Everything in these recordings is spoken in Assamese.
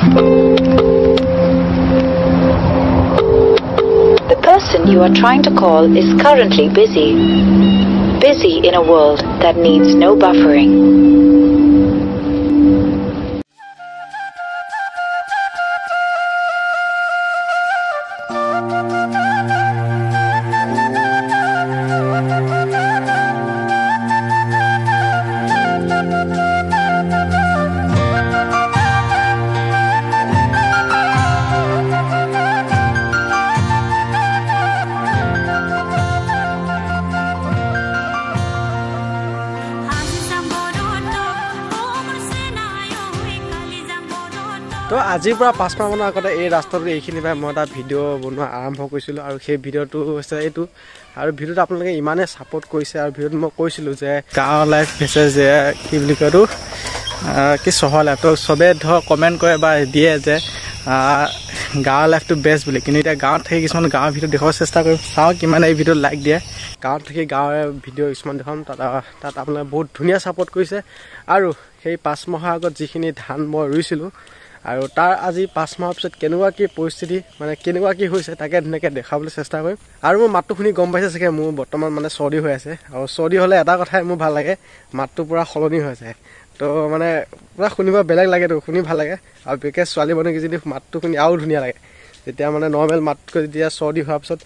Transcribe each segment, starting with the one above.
The person you are trying to call is currently busy. Busy in a world that needs no buffering. তো আজিৰ পৰা পাঁচ মাহ মানৰ আগতে এই ৰাস্তাটো এইখিনি পৰাই মই এটা ভিডিঅ' বনোৱা আৰম্ভ কৰিছিলোঁ আৰু সেই ভিডিঅ'টো হৈছে এইটো। আৰু ভিডিঅ'টো আপোনালোকে ইমানেই ছাপোৰ্ট কৰিছে আৰু ভিডিঅ'টো মই কৈছিলোঁ যে গাঁৱৰ লাইফ হৈছে যে কি বুলি কয় এইটো আহ, কি চহৰ লাইফ তো চবেই ধৰক কমেণ্ট কৰে বা দিয়ে যে গাঁৱৰ লাইফটো বেষ্ট বুলি। কিন্তু এতিয়া গাঁৱত থাকি কিছুমান গাঁৱৰ ভিডিঅ' দেখুৱাব চেষ্টা কৰিম। চাওঁ কিমান এই ভিডিঅ'ত লাইক দিয়ে। গাঁৱত থাকি গাঁৱৰ ভিডিঅ' কিছুমান দেখাম। তাত তাত আপোনালোকে বহুত ধুনীয়া ছাপোৰ্ট কৰিছে। আৰু সেই পাঁচ মাহৰ আগত যিখিনি ধান মই ৰুইছিলোঁ আৰু তাৰ আজি পাঁচ মাহৰ পিছত কেনেকুৱা কি পৰিস্থিতি মানে কেনেকুৱা কি হৈছে তাকে ধুনীয়াকৈ দেখাবলৈ চেষ্টা কৰিম। আৰু মোৰ মাতটো শুনি গম পাইছে চাগে মোৰ বৰ্তমান মানে চৰ্দি হৈ আছে। আৰু চৰ্দি হ'লে এটা কথাই মোৰ ভাল লাগে মাতটো পূৰা সলনি হৈ যায় তো মানে পূৰা শুনিব বেলেগ লাগেতো শুনি ভাল লাগে। আৰু বিশেষকৈ ছোৱালী মানুহকেইজনী মাতটো শুনি আৰু ধুনীয়া লাগে। যেতিয়া মানে নৰ্মেল মাতকৈ যেতিয়া চৰ্দি হোৱাৰ পিছত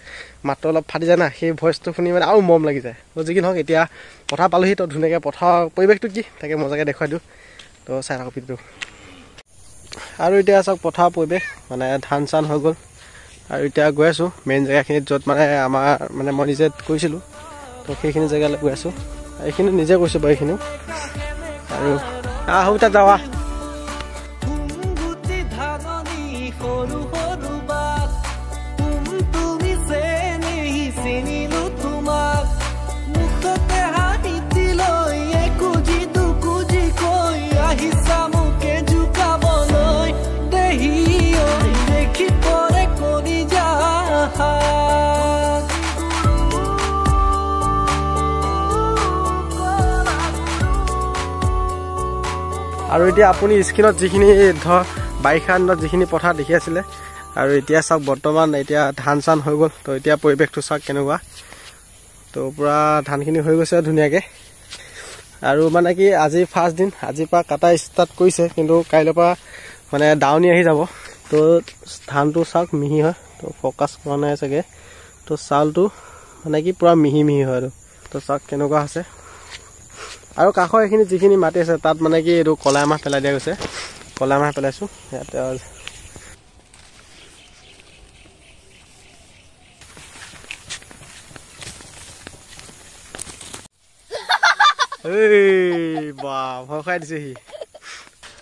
মাতটো অলপ ফাটি যায় না সেই ভইচটো শুনি মানে আৰু মৰম লাগি যায়। যি কি নহওক এতিয়া পথাৰ পালোহি তো ধুনীয়াকৈ পথাৰৰ পৰিৱেশটো কি তাকে মজাকৈ দেখুৱাই দিওঁ। তো চাই থাকক ভিডিঅ'টো। আৰু এতিয়া চাওক পথাৰ পৰিৱেশ মানে ধান চান হৈ গ'ল। আৰু এতিয়া গৈ আছোঁ মেইন জেগাখিনিত য'ত মানে আমাৰ মানে মই নিজে কৰিছিলোঁ। তো সেইখিনি জেগালৈ গৈ আছোঁ। এইখিনি নিজে কৰিছোঁ বাৰু এইখিনিও আৰু আহো তাত যাৱা। আৰু এতিয়া আপুনি স্ক্ৰীণত যিখিনি ধৰ বাৰিষা দিনত যিখিনি পথাৰ দেখি আছিলে আৰু এতিয়া চাওক বৰ্তমান এতিয়া ধান চান হৈ গ'ল তো এতিয়া পৰিৱেশটো চাওক কেনেকুৱা। তো পূৰা ধানখিনি হৈ গৈছে ধুনীয়াকৈ। আৰু মানে কি আজি ফাৰ্ষ্ট দিন আজিৰ পৰা কাটা ষ্টাৰ্ট কৰিছে কিন্তু কাইলৈৰ পৰা মানে ডাউনি আহি যাব। তো ধানটো চাওক মিহি হয় তো ফ'কাছ কৰা নাই চাগে। তো চাউলটো মানে কি পূৰা মিহি মিহি হয় আৰু। তো চাওক কেনেকুৱা হৈছে। আৰু কাষৰ এইখিনি যিখিনি মাটি আছে তাত মানে কি এইটো কলাই মাহ পেলাই দিয়া গৈছে। কলাই মাহ পেলাইছোঁ ইয়াতে বা ভয় খুৱাই দিছে সি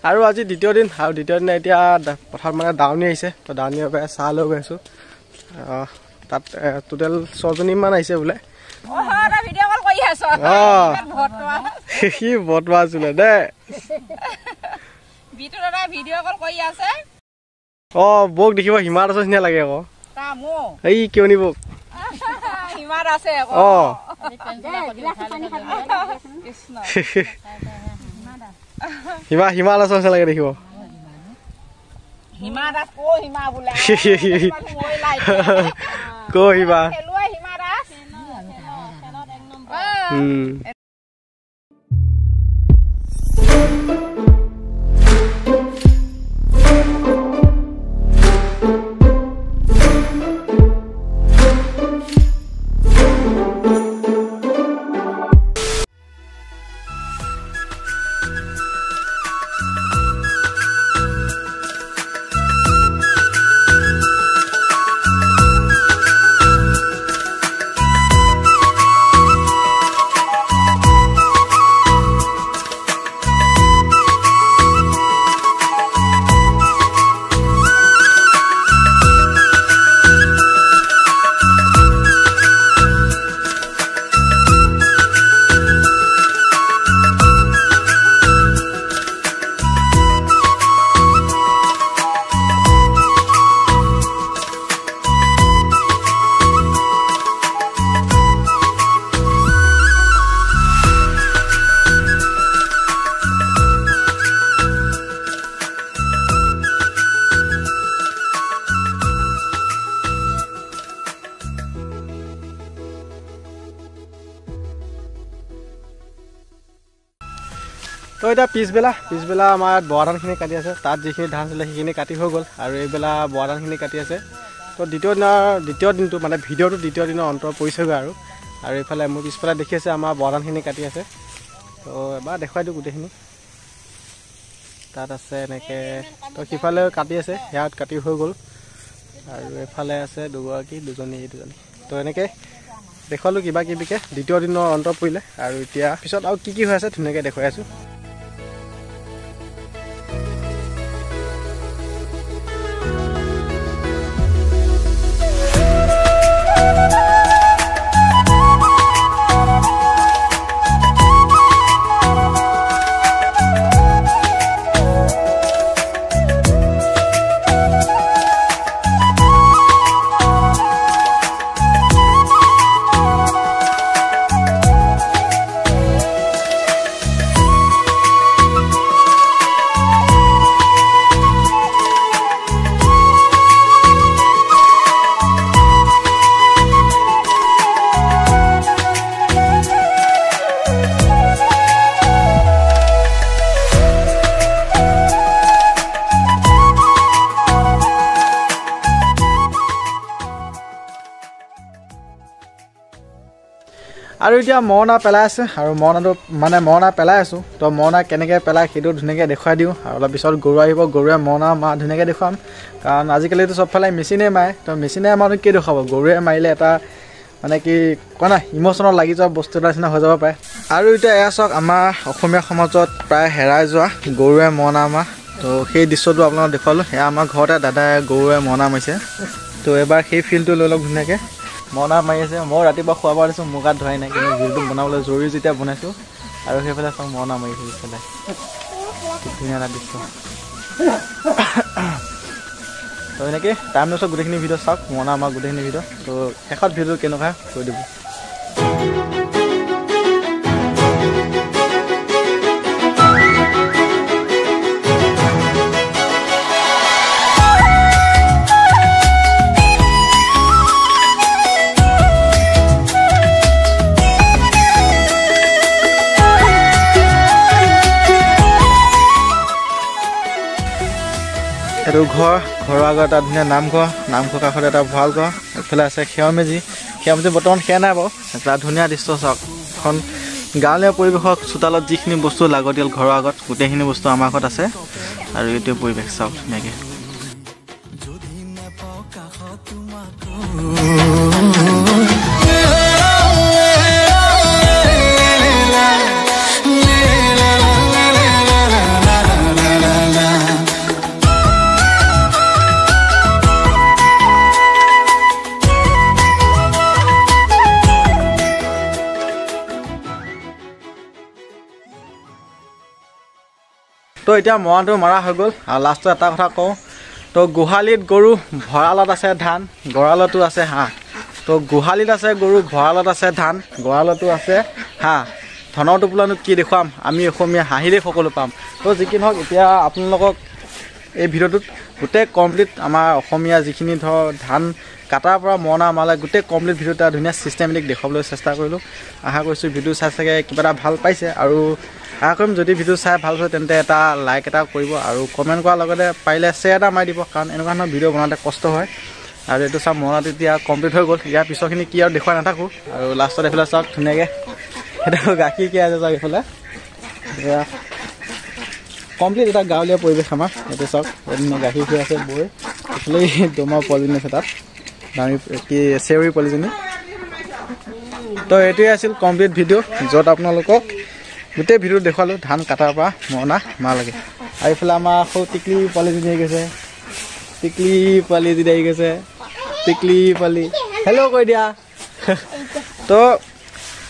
আৰু আজি দ্বিতীয় দিন আৰু দ্বিতীয় দিনা এতিয়া পথাৰত মানে দাৱনী আহিছে তো দাৱনীৰ বাবে চাহ লৈ গৈ আছোঁ। তাত টোটেল ছজনীমান আহিছে বোলে। ভিডিঅ' কল কৰি আছ। অঁ। সি বটোৱা আছিলে দেই বিটু দাদাই ভিডিঅ' কল কৰি আছে। অ বৌক দেখিব হিমা দাসৰ নিচিনা লাগে আকৌ। এই কিয়নি বৌক? হিমাত আছে আকৌ। অ। হিমা হিমা দাসৰ নিচিনা লাগে দেখিব। হিমা দাস ক হিমা বোলে? ক হিমা? খেলুৱৈ হিমা দাস এতিয়া পিছবেলা পিছবেলা আমাৰ বৰা ধানখিনি কাটি আছে। তাত যিখিনি ধান আছিলে সেইখিনি কাটি হৈ গ'ল। আৰু এইবেলা বৰা ধানখিনি কাটি আছে। তো দ্বিতীয় দিনৰ দ্বিতীয় দিনটো মানে ভিডিঅ'টো দ্বিতীয় দিনৰ অন্তৰ পৰিছেগৈ আৰু। আৰু এইফালে মোৰ পিছফালে দেখি আছে আমাৰ বৰা ধানখিনি কাটি আছে। তো এবাৰ দেখুৱাই দিওঁ গোটেইখিনি। তাত আছে এনেকৈ তো সিফালেও কাটি আছে সেয়াত কাটি হৈ গ'ল। আৰু এইফালে আছে দুগৰাকী দুজনী দুজনী। তো এনেকৈ দেখুৱালোঁ কিবা কিবিকৈ দ্বিতীয় দিনৰ অন্ত পৰিলে। আৰু এতিয়া পিছত আৰু কি কি হৈ আছে ধুনীয়াকৈ দেখুৱাই আছোঁ। আৰু এতিয়া মৰণা পেলাই আছে আৰু মৰণাটো মানে মৰণা পেলাই আছোঁ তো মৰণা কেনেকৈ পেলাই সেইটো ধুনীয়াকৈ দেখুৱাই দিওঁ আৰু অলপ পিছত গৰু আহিব গৰুৱে মৰণা মাৰা ধুনীয়াকৈ দেখুৱাম। কাৰণ আজিকালিতো চবফালে মেচিনে মাৰে তো মেচিনে মাৰনো কি দেখুৱাব? গৰুৱে মাৰিলে এটা মানে কি কয় না ইম'চনত লাগি যোৱা বস্তু এটা নিচিনা হৈ যাব পাৰে। আৰু এতিয়া এয়া চাওক আমাৰ অসমীয়া সমাজত প্ৰায় হেৰাই যোৱা গৰুৱে মৰণা মাৰা। তো সেই দৃশ্যটো আপোনালোকক দেখুৱালোঁ সেয়া আমাৰ ঘৰতে দাদাই গৰুৱে মৰণা মাৰিছে। তো এবাৰ সেই ফিল্ডটো লৈ লওক ধুনীয়াকৈ। মৰণা মাৰি আছে। মই ৰাতিপুৱা খোৱা বোৱা দিছোঁ মোৰ গাত ধোৱাই নাই কিন্তু জোলটো বনাবলৈ জৰুৰী যেতিয়া বনাইছোঁ। আৰু সেইফালে চাওক মৰণা মাৰি আছে কি ধুনীয়া দৃশ্য। তো এনেকৈ টাইম লৈছোঁ গোটেইখিনি ভিডিঅ' চাওক মৰণা আমাৰ গোটেইখিনি ভিডিঅ' তো শেষত ভিডিঅ'টো কেনেকুৱা কৈ দিব। এইটো ঘৰ ঘৰৰ আগত এটা ধুনীয়া নামঘৰ নামঘৰ কাষত এটা ভঁৰাল ঘৰ এইফালে আছে খেৰ মেজি খেৰ মেজি বৰ্তমান সেয়া নাই বাৰু এটা ধুনীয়া দৃশ্য চাওক। এখন গাঁৱলীয়া পৰিৱেশত চোতালত যিখিনি বস্তু লাগতিয়াল ঘৰৰ আগত গোটেইখিনি বস্তু আমাৰ ঘৰত আছে। আৰু এইটো পৰিৱেশ চাওক ধুনীয়াকৈ। এতিয়া মৰাটো মৰা হৈ গ'ল। আৰু লাষ্টত এটা কথা কওঁ তো গোহালিত গৰু ভঁৰালত আছে ধান গঁৰালতো আছে হাঁহ। তো গোহালিত আছে গৰু ভঁৰালত আছে ধান গঁৰালতো আছে হাঁহ। ধনৰ টোপোলানো কি দেখুৱাম? আমি অসমীয়া হাঁহিলেই সকলো পাম। তো যি কি নহওক এতিয়া আপোনালোকক এই ভিডিঅ'টোত গোটেই কমপ্লিট আমাৰ অসমীয়া যিখিনি ধৰ ধান কাটাৰ পৰা মৰণা মালে গোটেই কমপ্লিট ভিডিঅ' এটা ধুনীয়া ছিষ্টেমেটিক দেখুৱাবলৈ চেষ্টা কৰিলোঁ। আশা কৰিছোঁ ভিডিঅ' চাই চাগে কিবা এটা ভাল পাইছে আৰু আশা কৰিম যদি ভিডিঅ' চাই ভাল পাইছে তেন্তে এটা লাইক এটা কৰিব আৰু কমেণ্ট কৰাৰ লগতে পাৰিলে শ্বেয়াৰ এটা মাৰি দিব কাৰণ এনেকুৱা ধৰণৰ ভিডিঅ' বনাওঁতে কষ্ট হয়। আৰু এইটো চাওক মৰণাটো এতিয়া কমপ্লিট হৈ গ'ল। ইয়াৰ পিছৰখিনি কি আৰু দেখুৱাই নাথাকোঁ। আৰু লাষ্টত এইফালে চাওক ধুনীয়াকৈ। সেইটো গাখীৰ কি আছে চাওক এইফালে? কমপ্লিট এটা গাঁৱলীয়া পৰিৱেশ আমাৰ এইটো চাওক ধুনীয়া গাখীৰ খীৰ আছে বৈ এইফালে দমা পোৱালিজনী আছে তাত দামী কি চেউৰী পোৱালিজনী। তো এইটোৱে আছিল কমপ্লিট ভিডিঅ' য'ত আপোনালোকক গোটেই ভিডিঅ' দেখুৱালোঁ ধান কাটাৰ পৰা মৰণা মাৰলৈকে আৰু এইফালে আমাৰ সৰু টিকলি পোৱালিজনী আহি গৈছে টিকলি পোৱালি এজনী আহি গৈছে টিকলি পোৱালি। হেল্ল' কৈ দিয়া। তো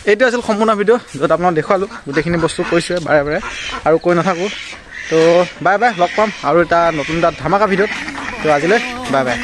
এইটো আছিল সম্পূৰ্ণ ভিডিঅ' য'ত আপোনাক দেখুৱালোঁ গোটেইখিনি বস্তু কৈছোঁৱে বাৰে বাৰে আৰু কৈ নাথাকোঁ। তো বাই বাই লগ পাম আৰু এটা নতুন এটা ধামাকা ভিডিঅ'ত। তো আজিলৈ বাই বাই।